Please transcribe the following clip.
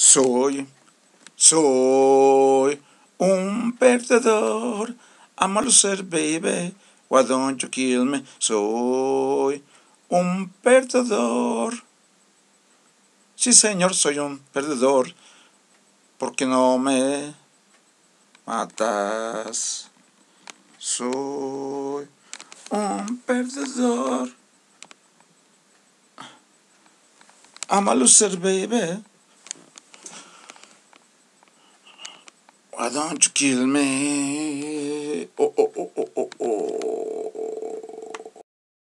Soy, soy un perdedor. I'm a loser, baby. Why don't you kill me? Soy un perdedor. Sí, señor, soy un perdedor. Porque no me matas. Soy un perdedor. I'm a loser, baby. Why don't you kill me?